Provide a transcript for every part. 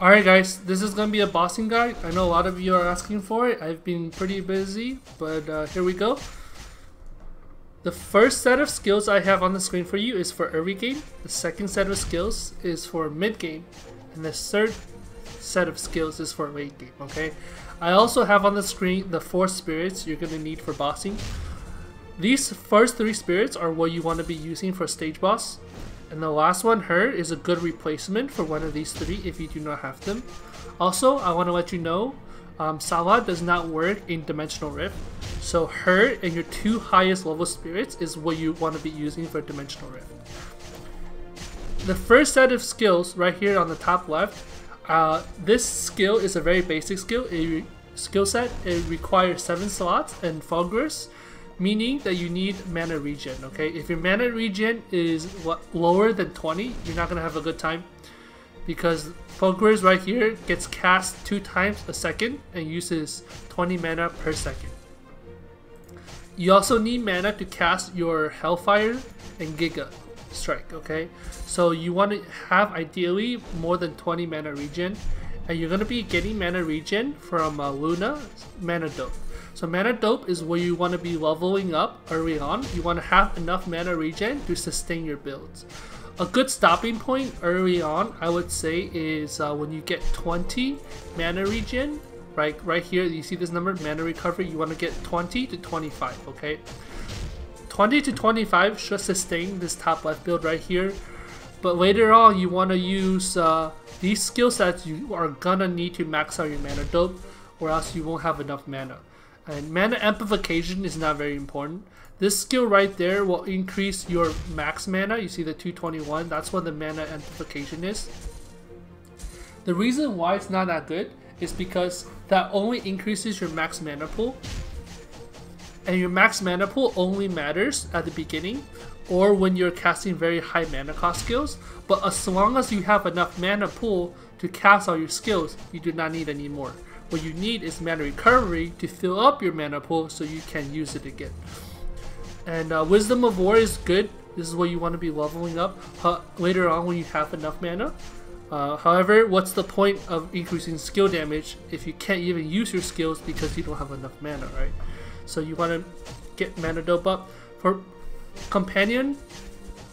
Alright guys, this is going to be a bossing guide. I know a lot of you are asking for it. I've been pretty busy, but uh, here we go. The first set of skills I have on the screen for you is for early game. The second set of skills is for mid game. And the third set of skills is for late game, okay? I also have on the screen the four spirits you're going to need for bossing. These first three spirits are what you want to be using for stage boss. And the last one, her, is a good replacement for one of these three if you do not have them. Also, I want to let you know, um, does not work in Dimensional Rift. So her and your two highest level spirits is what you want to be using for Dimensional Rift. The first set of skills right here on the top left, uh, this skill is a very basic skill. A skill set. It requires 7 slots and Fulgurus meaning that you need mana regen, okay? If your mana regen is what, lower than 20, you're not gonna have a good time because Fulgurus right here gets cast two times a second and uses 20 mana per second. You also need mana to cast your Hellfire and Giga Strike, okay? So you want to have ideally more than 20 mana regen and you're going to be getting mana regen from uh, Luna Mana Dope. So mana dope is where you want to be leveling up early on. You want to have enough mana regen to sustain your builds. A good stopping point early on, I would say, is uh, when you get 20 mana regen. Right, right here, you see this number, mana recovery. You want to get 20 to 25. Okay, 20 to 25 should sustain this top left build right here. But later on, you want to use uh, these skill sets. You are gonna need to max out your mana dope, or else you won't have enough mana. Mana amplification is not very important. This skill right there will increase your max mana. You see the 221, that's what the mana amplification is. The reason why it's not that good is because that only increases your max mana pool. And your max mana pool only matters at the beginning or when you're casting very high mana cost skills. But as long as you have enough mana pool to cast all your skills, you do not need any more. What you need is mana recovery to fill up your mana pool so you can use it again. And uh, Wisdom of War is good. This is what you want to be leveling up later on when you have enough mana. Uh, however, what's the point of increasing skill damage if you can't even use your skills because you don't have enough mana, right? So you want to get mana dope up. For companion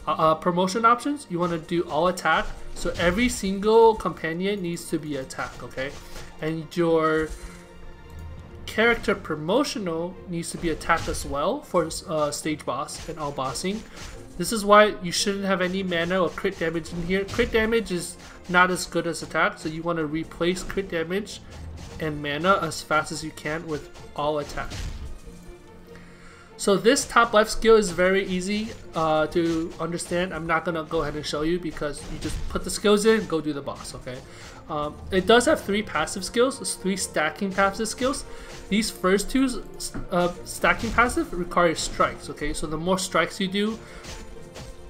uh, uh, promotion options, you want to do all attack. So every single companion needs to be attack, okay? And your character promotional needs to be attacked as well for uh, stage boss and all bossing. This is why you shouldn't have any mana or crit damage in here. Crit damage is not as good as attack, so you want to replace crit damage and mana as fast as you can with all attack. So this top left skill is very easy uh, to understand. I'm not gonna go ahead and show you because you just put the skills in, go do the boss, okay? Um, it does have three passive skills, three stacking passive skills. These first two uh, stacking passive require strikes, okay? So the more strikes you do,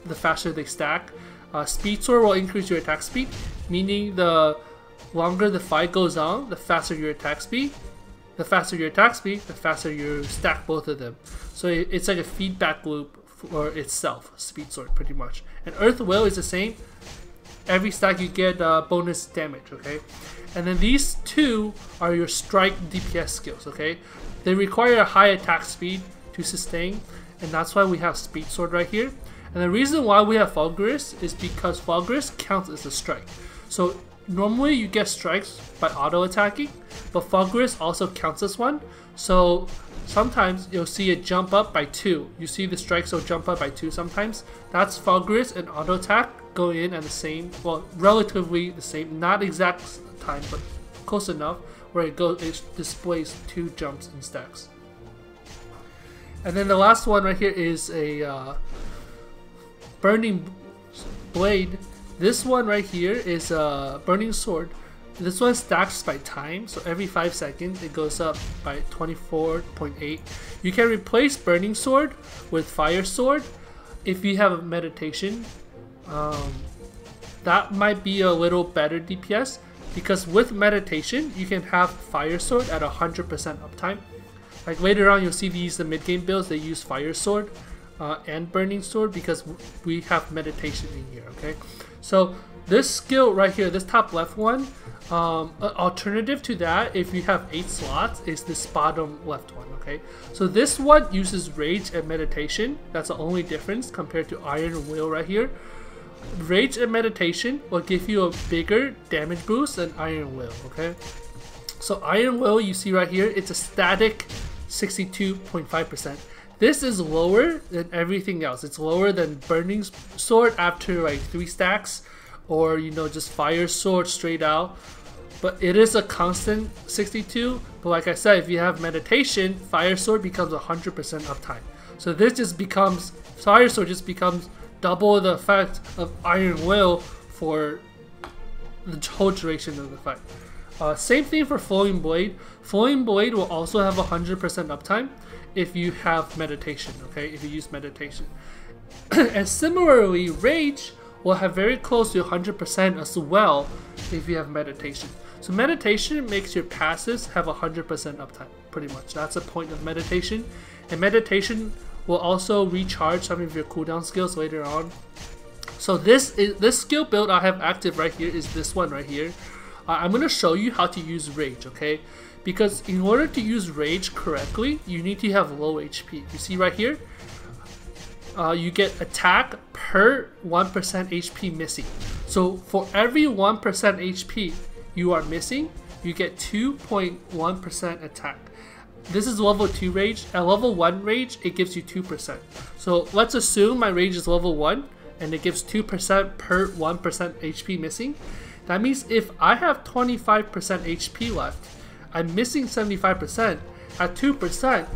the faster they stack. Uh, speed sword will increase your attack speed, meaning the longer the fight goes on, the faster your attack speed. The faster your attack speed, the faster you stack both of them. So it's like a feedback loop for itself, Speed Sword, pretty much. And Earth Will is the same. Every stack you get uh, bonus damage, okay? And then these two are your strike DPS skills, okay? They require a high attack speed to sustain, and that's why we have Speed Sword right here. And the reason why we have Fulgurus is because Fulgurus counts as a strike. So normally you get strikes by auto attacking, but Fulgurus also counts as one. So Sometimes you'll see it jump up by 2. You see the strikes will jump up by 2 sometimes. That's Fulgurus and Auto Attack go in at the same, well, relatively the same, not exact time, but close enough where it goes, it displays 2 jumps and stacks. And then the last one right here is a uh, Burning Blade. This one right here is a Burning Sword. This one stacks by time, so every 5 seconds it goes up by 24.8. You can replace Burning Sword with Fire Sword if you have a meditation. Um, that might be a little better DPS because with meditation you can have Fire Sword at 100% uptime. Like later on you'll see these the mid game builds they use Fire Sword uh, and Burning Sword because we have meditation in here, okay? So this skill right here, this top left one, Um, alternative to that, if you have 8 slots, is this bottom left one, okay? So this one uses Rage and Meditation. That's the only difference compared to Iron Will right here. Rage and Meditation will give you a bigger damage boost than Iron Will, okay? So Iron Will, you see right here, it's a static 62.5%. This is lower than everything else. It's lower than Burning Sword after like 3 stacks or you know just Fire Sword straight out. But it is a constant 62. But like I said, if you have Meditation, Fire Sword becomes 100% uptime. So this just becomes, Fire Sword just becomes double the effect of Iron Will for the whole duration of the fight. Uh, same thing for Flowing Blade. Flowing Blade will also have 100% uptime if you have meditation, okay? If you use meditation. and similarly, Rage will have very close to 100% as well if you have meditation. So meditation makes your passives have 100% uptime, pretty much. That's the point of meditation. And meditation will also recharge some of your cooldown skills later on. So this is this skill build I have active right here is this one right here. Uh, I'm going to show you how to use Rage, okay? Because in order to use Rage correctly, you need to have low HP. You see right here? Uh, you get attack per 1% HP missing. So for every 1% HP you are missing, you get 2.1% attack. This is level 2 rage. At level 1 rage, it gives you 2%. So let's assume my rage is level 1 and it gives 2% per 1% HP missing. That means if I have 25% HP left, I'm missing 75%. At 2%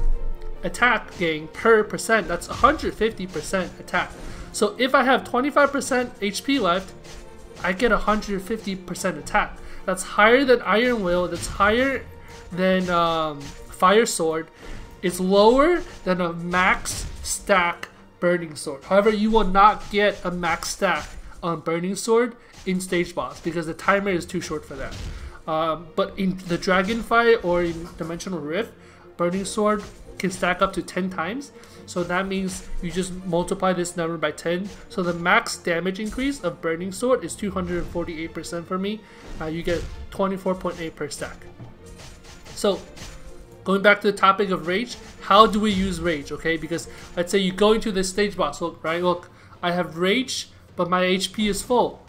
attack gain per percent, that's 150% attack. So if I have 25% HP left, I get 150% attack. That's higher than Iron Will, that's higher than um, Fire Sword. is lower than a max stack Burning Sword. However, you will not get a max stack on Burning Sword in stage boss because the timer is too short for that. Um, but in the dragon fight or in Dimensional Rift, Burning Sword can stack up to 10 times. So that means you just multiply this number by 10. So the max damage increase of Burning Sword is 248% for me. Uh, you get 24.8 per stack. So going back to the topic of Rage, how do we use Rage, okay? Because let's say you go into this stage boss, look, right? Look, I have Rage, but my HP is full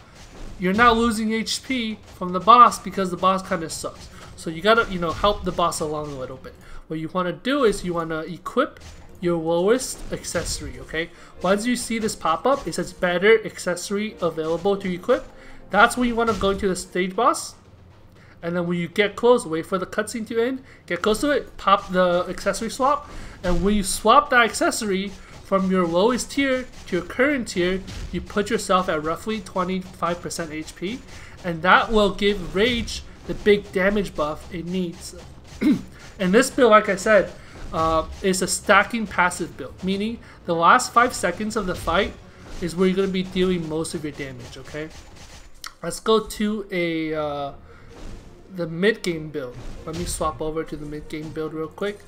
you're not losing HP from the boss because the boss kind of sucks. So you gotta, you know, help the boss along a little bit. What you want to do is you want to equip your lowest accessory, okay? Once you see this pop up, it says better accessory available to equip. That's when you want to go into the stage boss. And then when you get close, wait for the cutscene to end, get close to it, pop the accessory swap. And when you swap that accessory, from your lowest tier to your current tier, you put yourself at roughly 25% HP, and that will give Rage the big damage buff it needs. and this build, like I said, uh, is a stacking passive build, meaning the last 5 seconds of the fight is where you're going to be dealing most of your damage, okay? Let's go to a uh, the mid game build. Let me swap over to the mid game build real quick.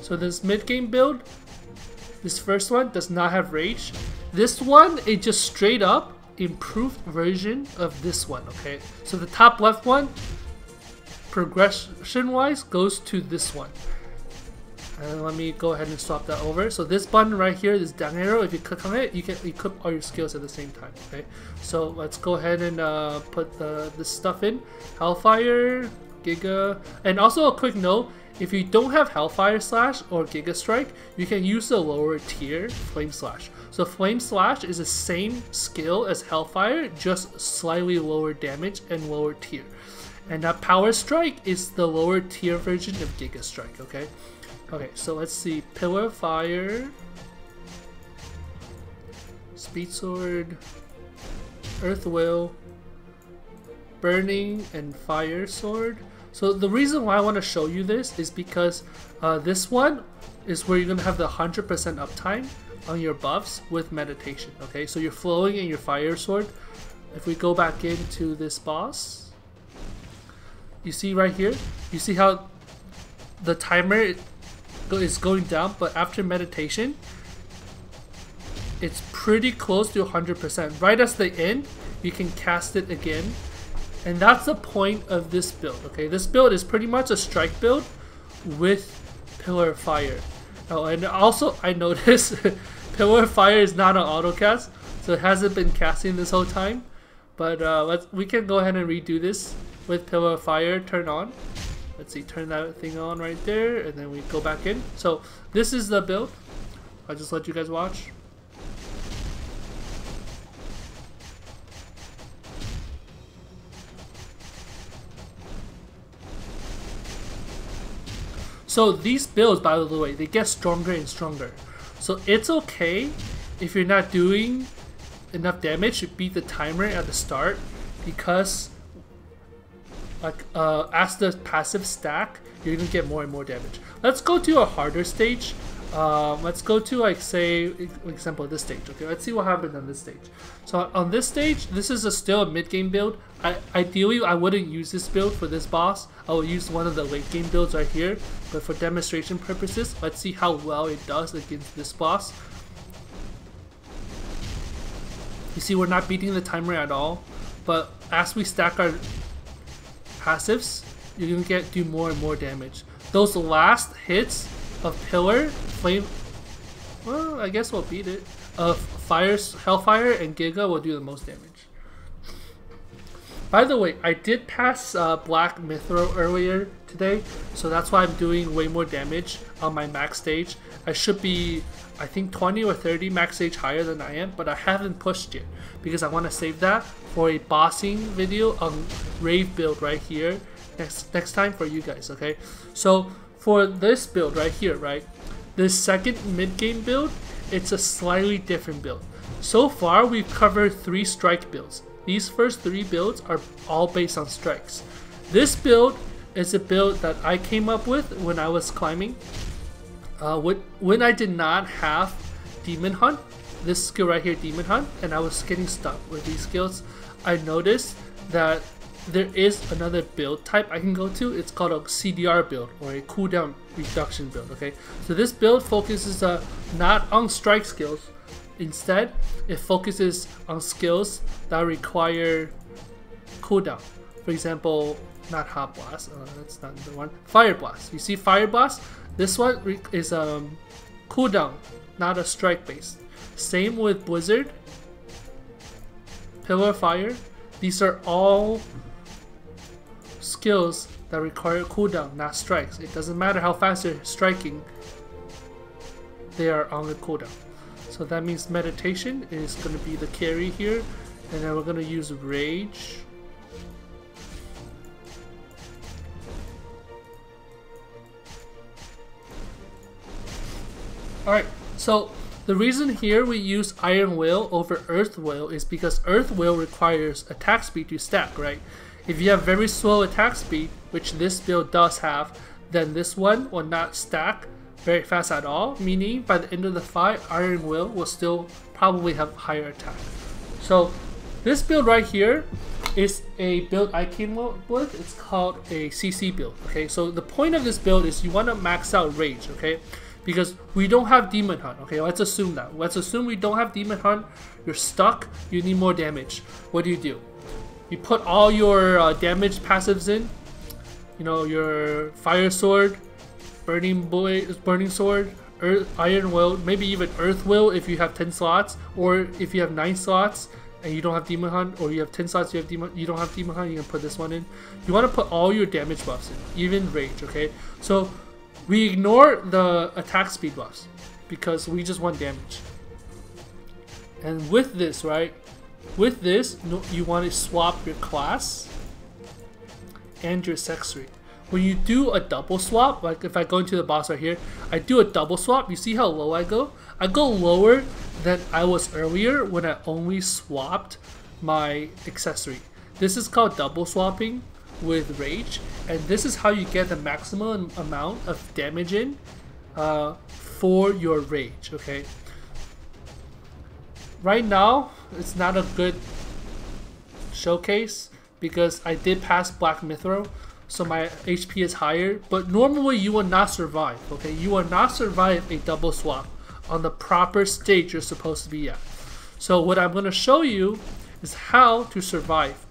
So this mid game build, this first one does not have rage. This one is just straight up improved version of this one, okay? So the top left one, progression-wise, goes to this one. And let me go ahead and swap that over. So this button right here, this down arrow, if you click on it, you can equip all your skills at the same time, okay? So let's go ahead and uh, put the, this stuff in. Hellfire, Giga, and also a quick note, if you don't have Hellfire Slash or Giga Strike, you can use the lower tier Flame Slash. So Flame Slash is the same skill as Hellfire, just slightly lower damage and lower tier. And that Power Strike is the lower tier version of Giga Strike, okay? Okay, so let's see. Pillar Fire, Speed Sword, Earth Will, Burning, and Fire Sword. So the reason why I want to show you this is because uh, this one is where you're going to have the 100% uptime on your buffs with meditation. Okay, so you're flowing in your fire sword. If we go back into this boss, you see right here, you see how the timer is going down, but after meditation, it's pretty close to 100%. Right as the end, you can cast it again And that's the point of this build, okay? This build is pretty much a strike build with Pillar of Fire. Oh, and also I noticed Pillar of Fire is not an auto cast, so it hasn't been casting this whole time. But uh, let's we can go ahead and redo this with Pillar of Fire turn on. Let's see, turn that thing on right there, and then we go back in. So this is the build. I'll just let you guys watch. So these builds, by the way, they get stronger and stronger. So it's okay if you're not doing enough damage to beat the timer at the start because like uh, as the passive stack, you're gonna get more and more damage. Let's go to a harder stage. Um, let's go to like say example this stage. Okay, let's see what happens on this stage. So on this stage, this is a still a mid game build. I, ideally, I wouldn't use this build for this boss. I will use one of the late game builds right here. But for demonstration purposes, let's see how well it does against this boss. You see, we're not beating the timer at all. But as we stack our passives, you're gonna get do more and more damage. Those last hits of Pillar, Flame, well, I guess we'll beat it. Of Fires, Hellfire, and Giga will do the most damage. By the way, I did pass uh, Black Mithril earlier today, so that's why I'm doing way more damage on my max stage. I should be, I think 20 or 30 max age higher than I am, but I haven't pushed yet because I want to save that for a bossing video on Rave build right here next next time for you guys, okay? So for this build right here, right, this second mid-game build, it's a slightly different build. So far, we've covered three strike builds. These first three builds are all based on strikes. This build is a build that I came up with when I was climbing. Uh, when, when I did not have Demon Hunt, this skill right here, Demon Hunt, and I was getting stuck with these skills, I noticed that there is another build type I can go to. It's called a CDR build or a cooldown reduction build. Okay, so this build focuses uh, not on strike skills. Instead, it focuses on skills that require cooldown. For example, not hot blast. Uh, that's not the one. Fire blast. You see fire blast? This one is a um, cooldown, not a strike base. Same with blizzard, pillar fire. These are all skills that require cooldown, not strikes. It doesn't matter how fast you're striking, they are on the cooldown. So that means meditation is going to be the carry here, and then we're going to use rage. Alright, so the reason here we use Iron Will over Earth Will is because Earth Will requires attack speed to stack, right? If you have very slow attack speed, which this build does have, then this one will not stack very fast at all, meaning by the end of the fight, Iron Will will still probably have higher attack. So this build right here is a build I came up with. It's called a CC build, okay? So the point of this build is you want to max out Rage, okay? Because we don't have Demon Hunt, okay? Let's assume that. Let's assume we don't have Demon Hunt. You're stuck. You need more damage. What do you do? You put all your uh, damage passives in. You know, your Fire Sword, Burning Blade, Burning Sword, Earth, Iron Will, maybe even Earth Will if you have 10 slots, or if you have 9 slots and you don't have Demon Hunt, or you have 10 slots, you have Demon, you don't have Demon Hunt, you can put this one in. You want to put all your damage buffs in, even Rage, okay? So we ignore the attack speed buffs because we just want damage. And with this, right, with this, you want to swap your class and your sex rate. When you do a double swap, like if I go into the boss right here, I do a double swap, you see how low I go? I go lower than I was earlier when I only swapped my accessory. This is called double swapping with Rage, and this is how you get the maximum amount of damage in uh, for your Rage, okay? Right now, it's not a good showcase because I did pass Black Mithril, so my HP is higher. But normally you will not survive, okay? You will not survive a double swap on the proper stage you're supposed to be at. So what I'm going to show you is how to survive.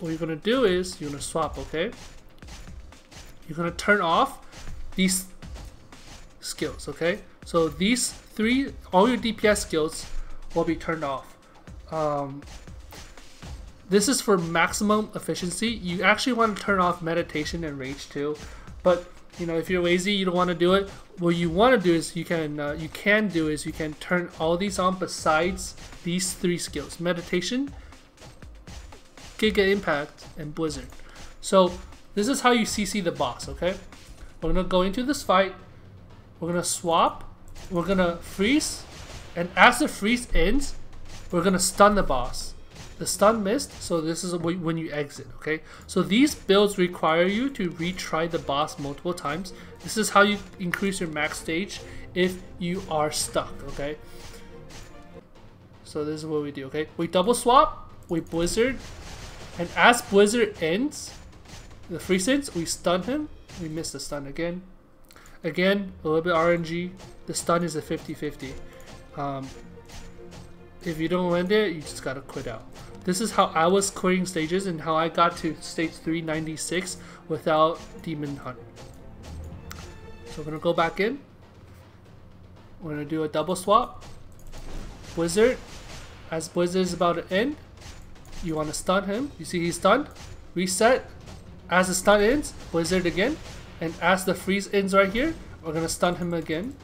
What you're gonna do is you're gonna swap, okay? You're gonna turn off these skills, okay? So these three, all your DPS skills will be turned off. Um, this is for maximum efficiency. You actually want to turn off meditation and rage too, but you know if you're lazy, you don't want to do it. What you want to do is you can uh, you can do is you can turn all these on besides these three skills: meditation, Giga Impact, and Blizzard. So this is how you CC the boss. Okay, we're gonna go into this fight. We're gonna swap. We're gonna freeze, and as the freeze ends, we're gonna stun the boss. The stun missed, so this is when you exit, okay? So these builds require you to retry the boss multiple times. This is how you increase your max stage if you are stuck, okay? So this is what we do, okay? We double swap, we blizzard, and as blizzard ends, the freeze ends, we stun him. We miss the stun again. Again, a little bit RNG. The stun is a 50-50. Um, if you don't land it, you just gotta quit out. This is how I was quitting stages and how I got to stage 396 without Demon Hunt. So we're gonna go back in. We're gonna do a double swap. Blizzard. As Blizzard is about to end, you wanna stun him. You see he's stunned. Reset. As the stun ends, Blizzard again. And as the freeze ends right here, we're gonna stun him again.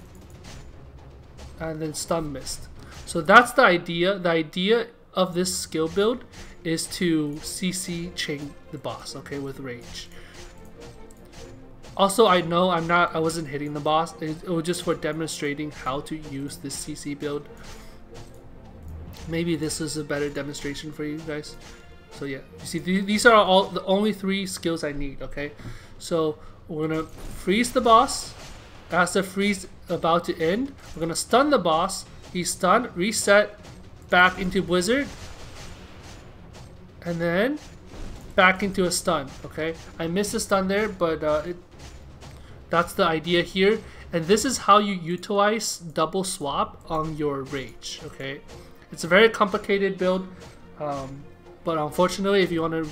And then stun missed. So that's the idea. The idea of this skill build is to CC chain the boss, okay, with rage. Also, I know I'm not, I wasn't hitting the boss. It, it was just for demonstrating how to use this CC build. Maybe this is a better demonstration for you guys. So yeah, you see, th these are all the only three skills I need, okay? So we're gonna freeze the boss. As the freeze about to end, we're gonna stun the boss. He's stunned, reset, back into Blizzard, and then back into a stun, okay? I missed a stun there, but uh, it, that's the idea here. And this is how you utilize double swap on your Rage, okay? It's a very complicated build, um, but unfortunately, if you want to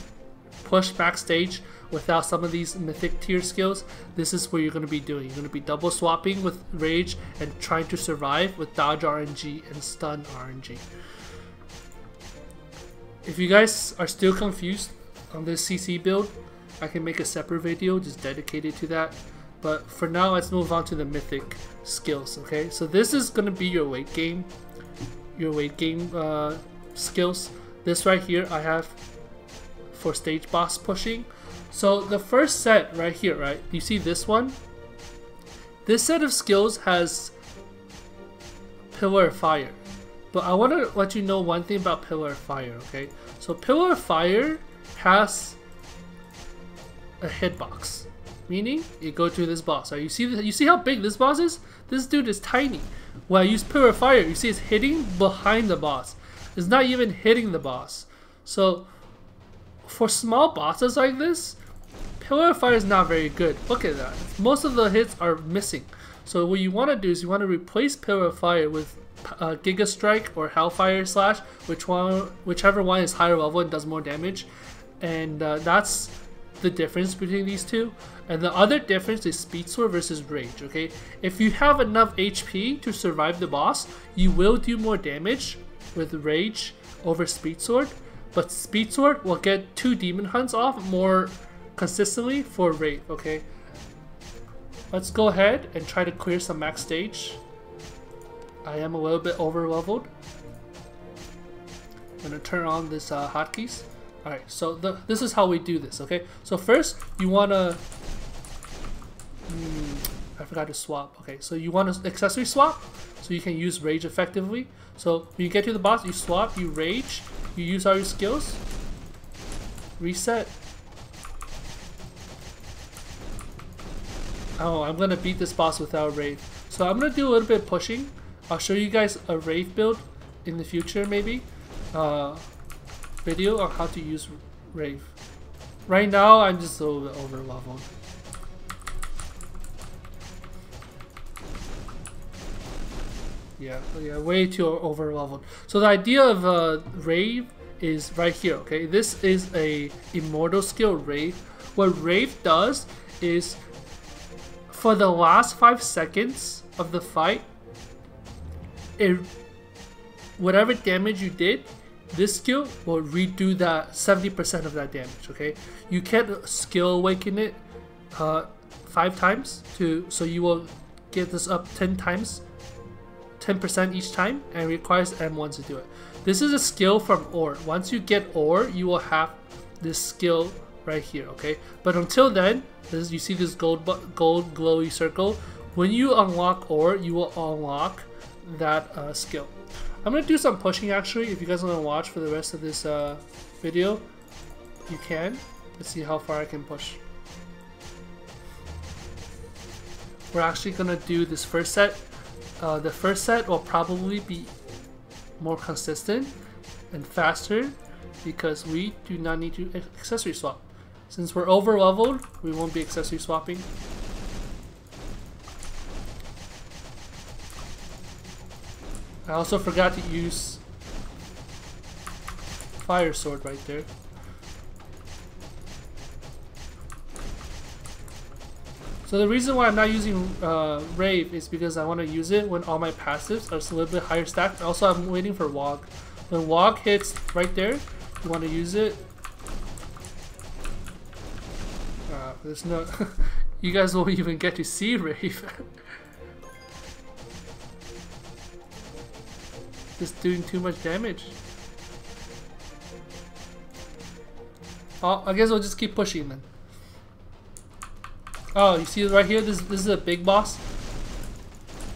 push backstage without some of these mythic tier skills, this is what you're going to be doing. You're going to be double swapping with Rage and trying to survive with Dodge RNG and Stun RNG. If you guys are still confused on this CC build, I can make a separate video just dedicated to that. But for now, let's move on to the mythic skills, okay? So this is going to be your weight game, your weight game uh, skills. This right here I have for stage boss pushing. So the first set right here, right? You see this one? This set of skills has Pillar of Fire. But I want to let you know one thing about Pillar of Fire, okay? So Pillar of Fire has a hitbox, meaning you go to this boss. Right? You see, you see how big this boss is? This dude is tiny. When I use Fire, you see it's hitting behind the boss. It's not even hitting the boss. So for small bosses like this, Pillar of Fire is not very good. Look at that. Most of the hits are missing. So what you want to do is you want to replace Pillar of Fire with uh, Giga Strike or Hellfire Slash, which one, whichever one is higher level and does more damage, and uh, that's the difference between these two. And the other difference is Speed Sword versus Rage. Okay, if you have enough HP to survive the boss, you will do more damage with Rage over Speed Sword, but Speed Sword will get two Demon Hunts off more consistently for Rage. Okay. Let's go ahead and try to clear some max stage. I am a little bit over leveled. I'm gonna turn on this uh, hotkeys. Alright, so the, this is how we do this, okay? So first, you wanna... Hmm, I forgot to swap. Okay, so you want to accessory swap, so you can use rage effectively. So when you get to the boss, you swap, you rage, you use all your skills, reset. Oh, I'm gonna beat this boss without rage. So I'm gonna do a little bit of pushing. I'll show you guys a Rave build in the future maybe. Uh, video on how to use Rave. Right now I'm just a little bit over leveled. Yeah, yeah, way too over leveled. So the idea of uh, Rave is right here, okay? This is a immortal skill, Rave. What Rave does is for the last five seconds of the fight, it whatever damage you did, this skill will redo that 70% of that damage, okay? You can't skill awaken it uh, five times to so you will get this up 10 times 10% each time and requires M1 to do it. This is a skill from ore. Once you get ore, you will have this skill right here, okay? But until then, this, you see this gold gold glowy circle. When you unlock ore, you will unlock that uh, skill. I'm gonna do some pushing actually. If you guys want to watch for the rest of this uh, video, you can. Let's see how far I can push. We're actually gonna do this first set. Uh, the first set will probably be more consistent and faster because we do not need to accessory swap. Since we're over leveled, we won't be accessory swapping. I also forgot to use fire sword right there. So the reason why I'm not using uh, Rave is because I want to use it when all my passives are a little bit higher stacked. Also, I'm waiting for Wog. When Wog hits right there, you want to use it. Uh, there's no... you guys won't even get to see Rave. Just doing too much damage. Oh, I guess we'll just keep pushing then. Oh, you see right here? This, this is a big boss.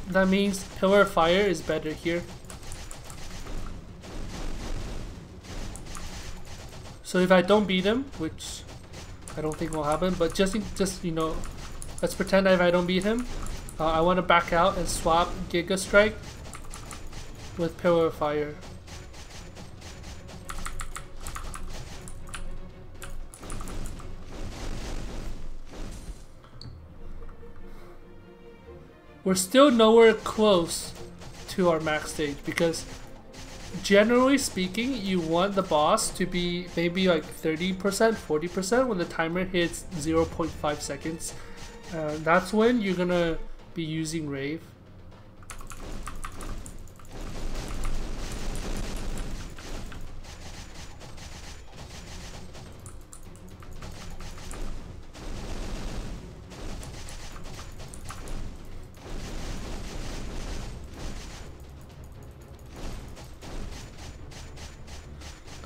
That means Pillar of Fire is better here. So if I don't beat him, which I don't think will happen, but just just you know, let's pretend if I don't beat him, uh, I want to back out and swap Giga Strike with Pillar of Fire. We're still nowhere close to our max stage because generally speaking, you want the boss to be maybe like 30%, 40% when the timer hits 0.5 seconds. Uh, that's when you're gonna be using Rave.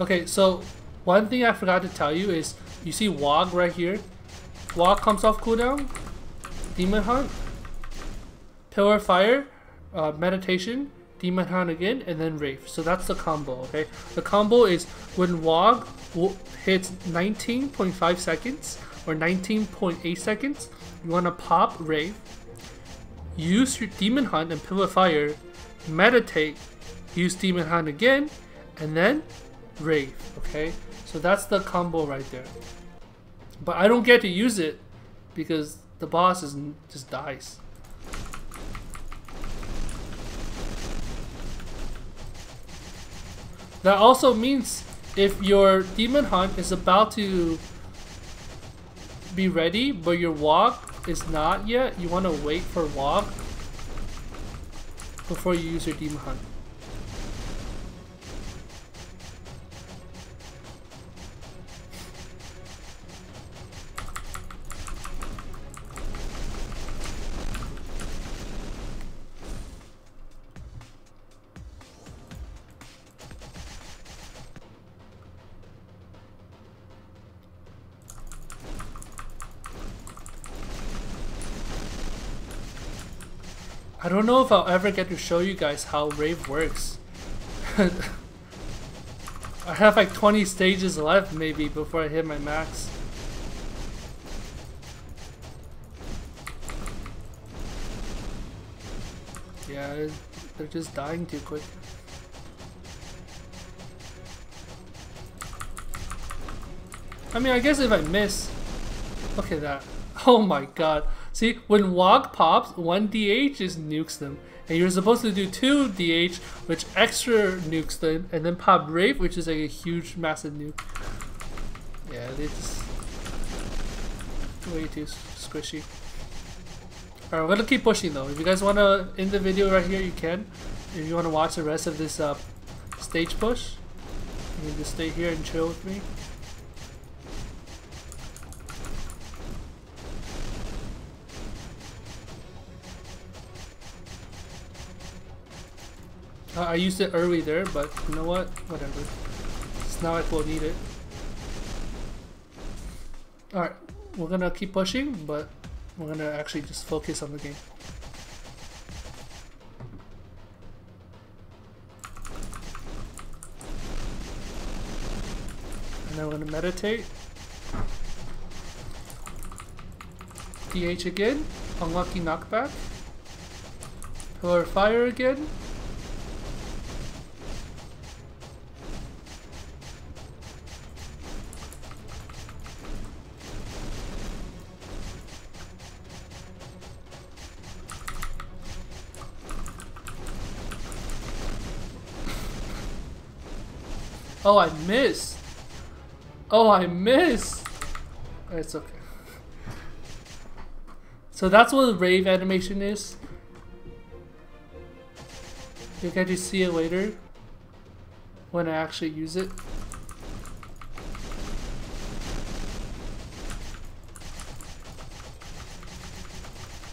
Okay, so one thing I forgot to tell you is you see Wog right here. Wog comes off cooldown, Demon Hunt, Pillar Fire, uh, Meditation, Demon Hunt again, and then Rave. So that's the combo, okay? The combo is when Wog hits 19.5 seconds or 19.8 seconds, you want to pop Rave, use your Demon Hunt and Pillar Fire, meditate, use Demon Hunt again, and then Wraith, okay? So that's the combo right there. But I don't get to use it because the boss is just dies. That also means if your demon hunt is about to be ready, but your Wog is not yet, you want to wait for Wog before you use your demon hunt. Don't know if I'll ever get to show you guys how Rave works. I have like 20 stages left maybe before I hit my max. Yeah, they're just dying too quick. I mean, I guess if I miss... Look at that. Oh my god. See, when Wog pops, 1 DH just nukes them. And you're supposed to do two DH, which extra nukes them, and then pop Wraith, which is like a huge, massive nuke. Yeah, just way too squishy. Alright, we're gonna keep pushing though. If you guys wanna end the video right here, you can. If you wanna watch the rest of this uh, stage push, you can just stay here and chill with me. Uh, I used it early there, but you know what? Whatever. It's not like we'll need it. Alright, we're gonna keep pushing, but we're gonna actually just focus on the game. And then we're gonna meditate. DH again, unlucky knockback. Pillar fire again. Oh, I missed. Oh, I missed. It's okay. So that's what the rave animation is. You can just see it later when I actually use it.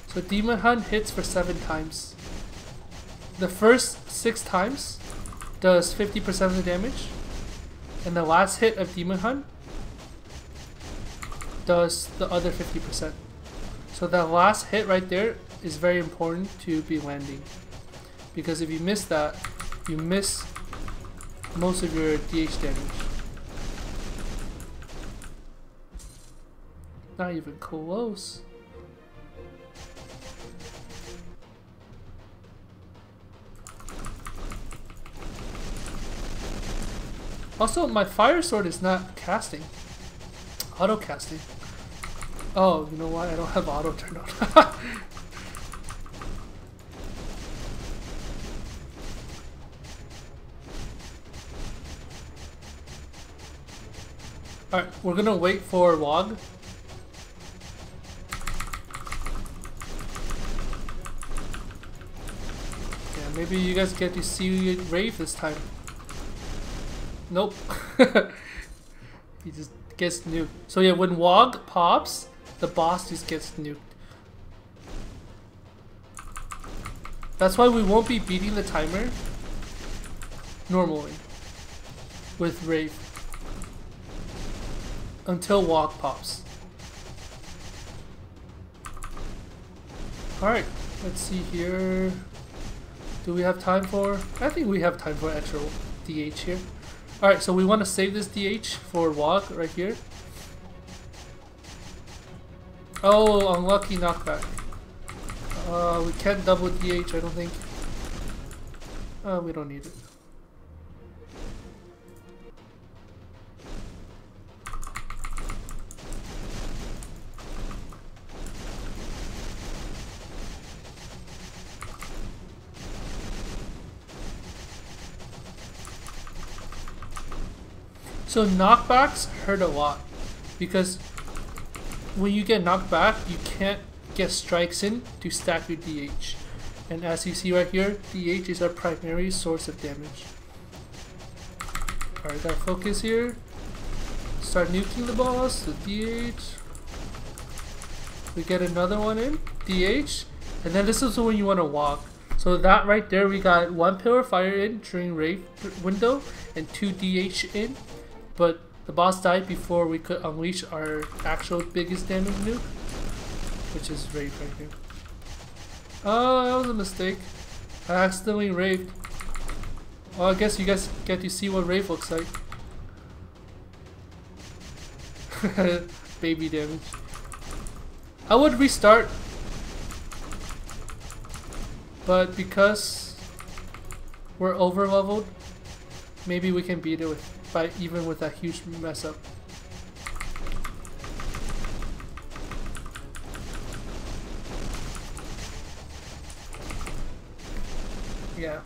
So Demon Hunt hits for 7 times. The first 6 times does 50% of the damage. And the last hit of Demon Hunt does the other 50%. So that last hit right there is very important to be landing. Because if you miss that, you miss most of your DH damage. Not even close. Also, my fire sword is not casting. Auto casting. Oh, you know why? I don't have auto turned on. Alright, we're gonna wait for Wog. Yeah, maybe you guys get to see Rave this time. Nope. he just gets nuked. So yeah, when Wog pops, the boss just gets nuked. That's why we won't be beating the timer normally with Wraith until Wog pops. Alright, let's see here. Do we have time for? I think we have time for extra DH here. Alright, so we want to save this DH for Wog right here. Oh, unlucky knockback. Uh, we can't double DH, I don't think. Uh, we don't need it. So knockbacks hurt a lot because when you get knocked back, you can't get strikes in to stack your DH. And as you see right here, DH is our primary source of damage. Alright, gotta focus here. Start nuking the boss, the DH. We get another one in, DH. And then this is when you want to walk. So that right there, we got one Pillar Fire in during Wraith window and two DH in. But the boss died before we could unleash our actual biggest damage nuke, which is Wraith right here. Oh, uh, that was a mistake. I accidentally raved. Well, I guess you guys get to see what Wraith looks like. Baby damage. I would restart, but because we're over leveled, maybe we can beat it with by even with that huge mess up. Yeah.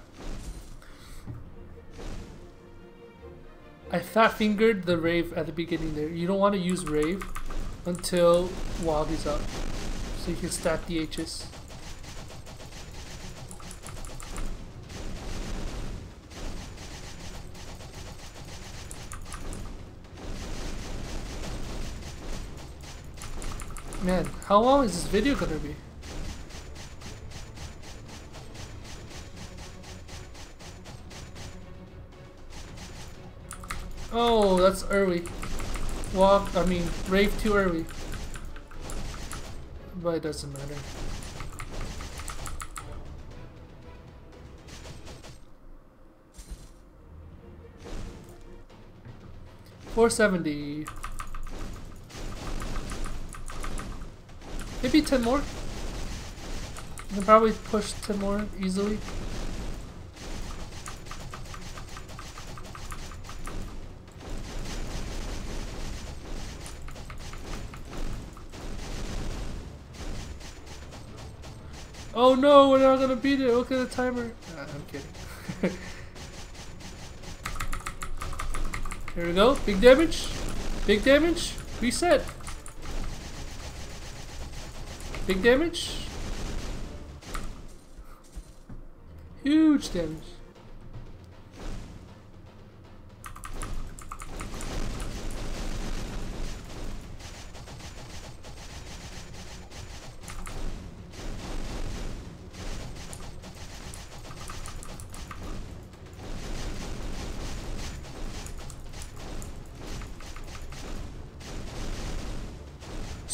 I fat fingered the rave at the beginning there. You don't want to use rave until is up. So you can stack DHs. Man, how long is this video gonna be? Oh, that's early. Wog, I mean, rave too early. But it doesn't matter. Four seventy. Maybe ten more. You can probably push ten more easily. Oh no, we're not gonna beat it. Look at the timer. Nah, I'm kidding. Here we go. Big damage. Big damage. Reset. Big damage. Huge damage.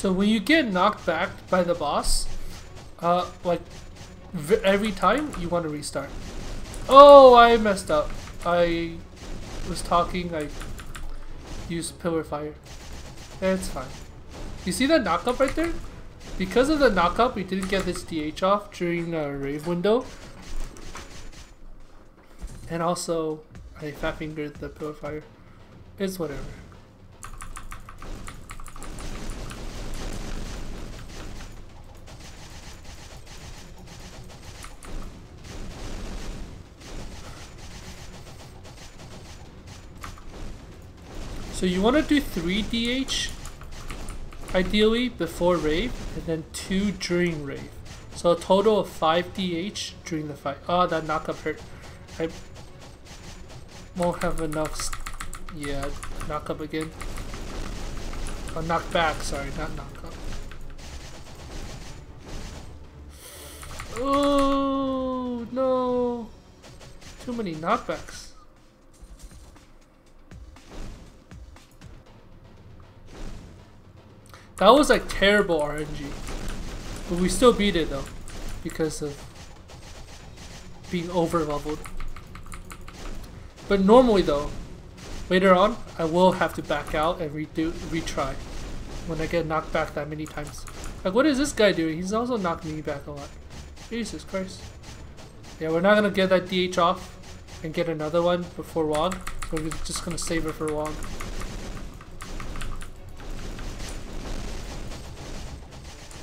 So when you get knocked back by the boss, uh, like every time you want to restart. Oh, I messed up. I was talking. I used pillar fire. It's fine. You see that knockup right there? Because of the knockup, we didn't get this DH off during the rave window. And also, I fat fingered the pillar fire. It's whatever. So you want to do 3 DH, ideally, before Rave, and then 2 during Rave. So a total of 5 DH during the fight. Oh, that knockup hurt. I won't have enough... Yeah, knockup again. Oh, knock back, sorry, not knockup. Oh, no. Too many knockbacks. That was like terrible RNG. But we still beat it though. Because of being over leveled. But normally though, later on, I will have to back out and redo retry when I get knocked back that many times. Like what is this guy doing? He's also knocked me back a lot. Jesus Christ. Yeah, we're not gonna get that DH off and get another one before Wog. We're just gonna save it for Wog.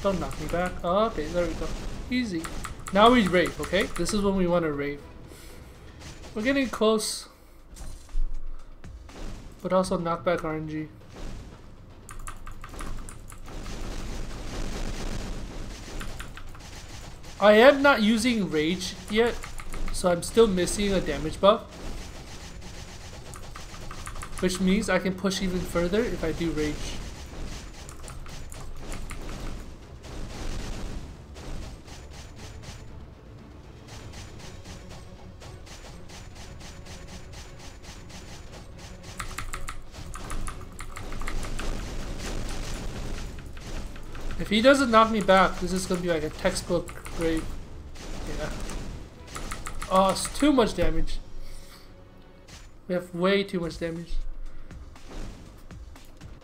Don't knock me back. Oh, okay, there we go. Easy. Now we rave, okay? This is when we want to rave. We're getting close. But also knockback RNG. I am not using rage yet, so I'm still missing a damage buff. Which means I can push even further if I do rage. If he doesn't knock me back, this is gonna be like a textbook grade. Yeah. Oh, it's too much damage. We have way too much damage.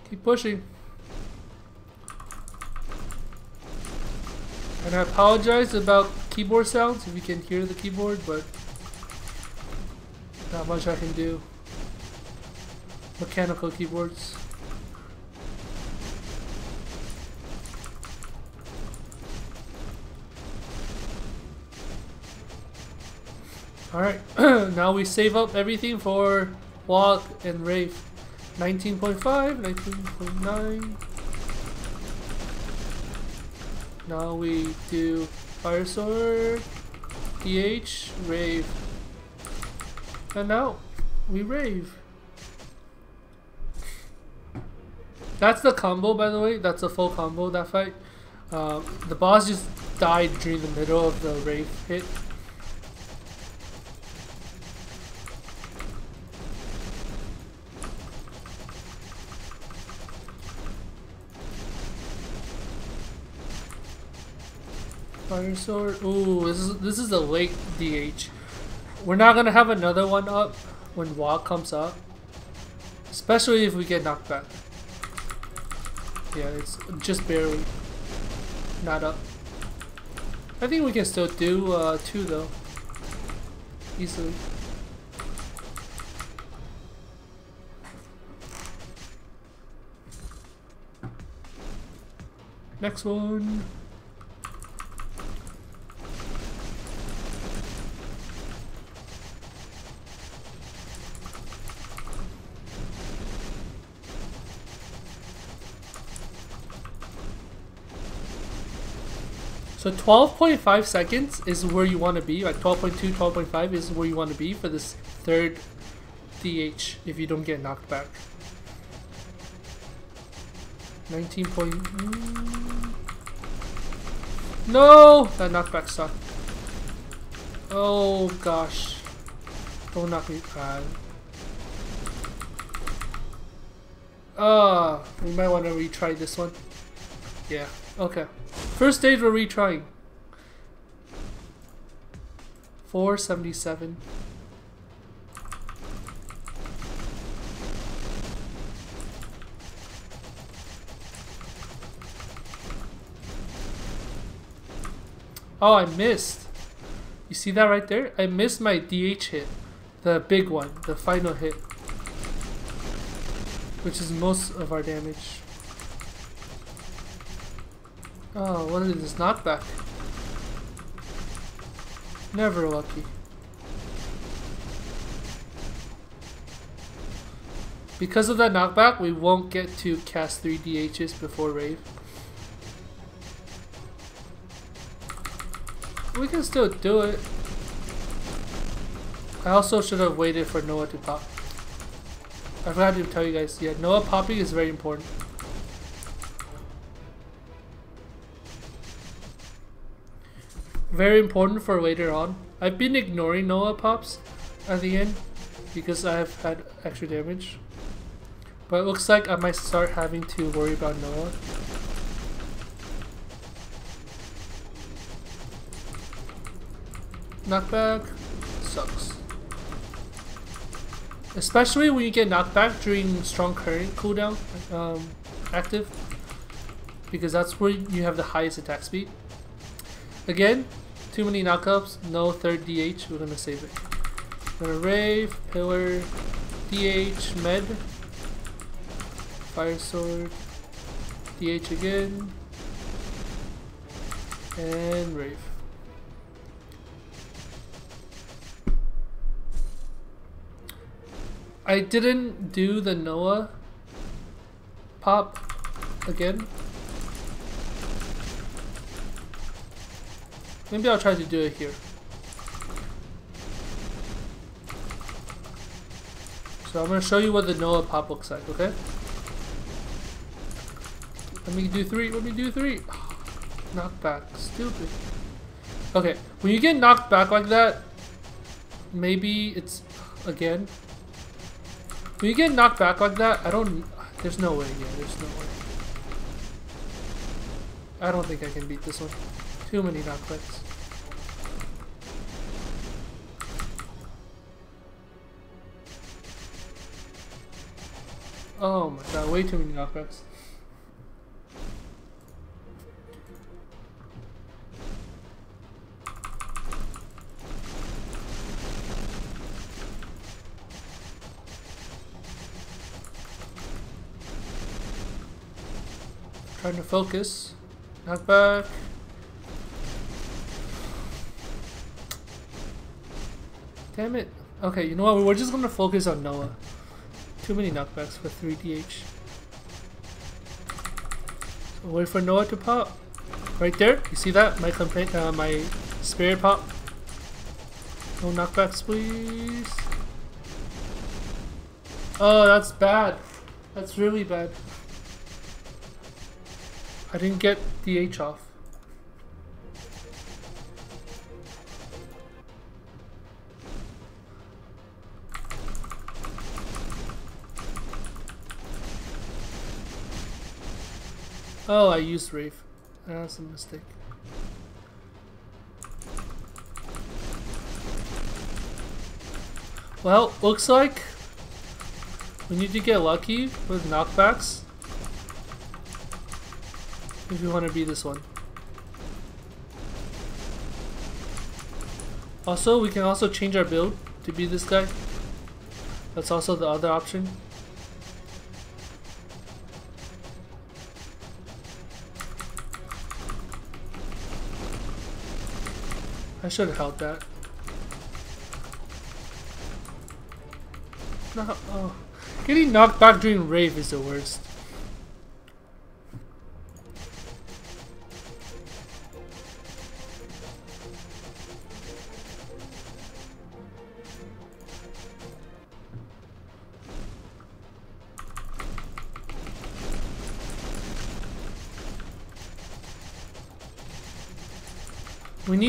Keep pushing. And I apologize about keyboard sounds if you can hear the keyboard, but not much I can do. Mechanical keyboards. Alright, now we save up everything for Wog and Rave. 19.5, 19.9. Now we do Fire Sword, DH, Rave. And now we Rave. That's the combo, by the way. That's a full combo, that fight. Uh, the boss just died during the middle of the Rave hit. Fire sword. Ooh, this is this is a late DH. We're not gonna have another one up when Wog comes up. Especially if we get knocked back. Yeah, it's just barely not up. I think we can still do uh, two though. Easily. Next one. So 12.5 seconds is where you want to be, like 12.2, 12.5 is where you want to be for this third DH if you don't get knocked back. 19 point... Mm. No! That knockback sucked. Oh gosh. Don't knock me bad. Ah, uh, we might want to retry this one. Yeah, okay. First stage we're retrying. 477. Oh, I missed. You see that right there? I missed my DH hit. The big one. The final hit. Which is most of our damage. Oh, what is this knockback? Never lucky. Because of that knockback, we won't get to cast 3 DHs before Rave. We can still do it. I also should have waited for Noah to pop. I forgot to tell you guys, yeah, Noah popping is very important. Very important for later on. I've been ignoring Noah pops at the end because I've had extra damage. But it looks like I might start having to worry about Noah. Knockback sucks. Especially when you get knockback during strong current cooldown um, active. Because that's where you have the highest attack speed. Again, too many knockups, no third DH, we're gonna save it. gonna Rave, Pillar, DH, Med, Fire Sword, DH again, and Rave. I didn't do the Noah pop again Maybe I'll try to do it here. So I'm going to show you what the Noah pop looks like, okay? Let me do three, let me do three. Oh, knockback, stupid. Okay, when you get knocked back like that, maybe it's, again. When you get knocked back like that, I don't, there's no way, yeah, there's no way. I don't think I can beat this one. Too many knockbacks. Oh my god, way too many knockbacks. Trying to focus. Knockback. Damn it. Okay, you know what? We're just gonna focus on Noah. Too many knockbacks for 3DH. So wait for Noah to pop. Right there. You see that? My complaint, uh, my spirit pop. No knockbacks, please. Oh, that's bad. That's really bad. I didn't get the H off. Oh, I used Wraith. That's a mistake. Well, looks like we need to get lucky with knockbacks if you want to be this one. Also, we can also change our build to be this guy. That's also the other option. I should have held that. No, oh. Getting knocked back during rave is the worst.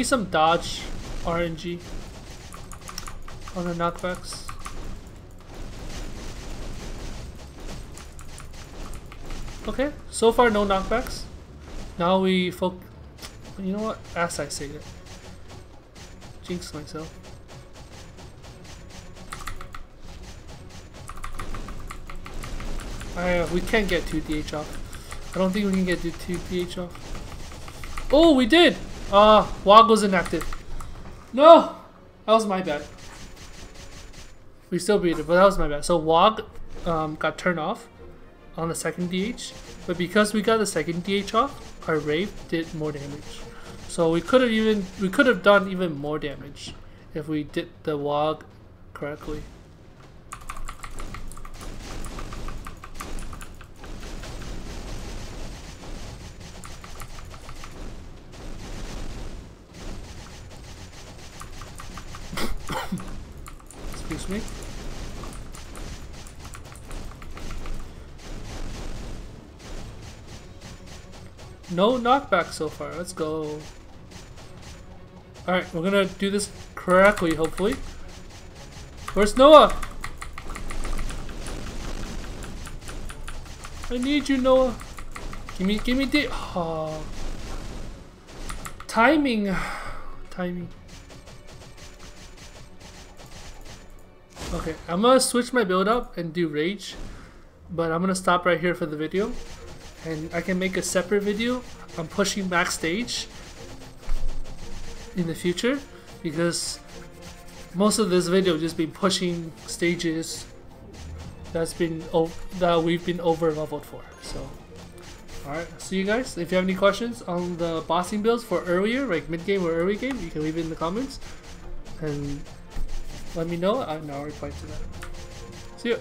Need some dodge RNG on the knockbacks. Okay, so far no knockbacks. Now we folk. You know what? As I say it, jinx myself. I, uh, we can't get 2 DH off. I don't think we can get 2 DH off. Oh, we did! Uh, WOG was inactive. No! That was my bad. We still beat it, but that was my bad. So WOG um, got turned off on the second DH, but because we got the second DH off, our Wraith did more damage. So we could have even we could have done even more damage if we did the WOG correctly. Excuse me. No knockback so far. Let's go. Alright, we're gonna do this correctly, hopefully. Where's Noah? I need you, Noah. Give me, give me the. Oh. Timing. Timing. Okay, I'm gonna switch my build up and do Rage, but I'm gonna stop right here for the video and I can make a separate video on pushing backstage in the future because most of this video just been pushing stages that's been that we've been over leveled for so. Alright see you guys. If you have any questions on the bossing builds for earlier like mid game or early game you can leave it in the comments. And let me know. And I'll reply to that. See you